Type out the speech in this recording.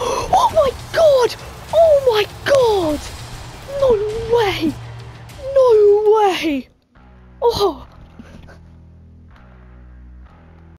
Oh my god! Oh my god! No way! No way! Oh!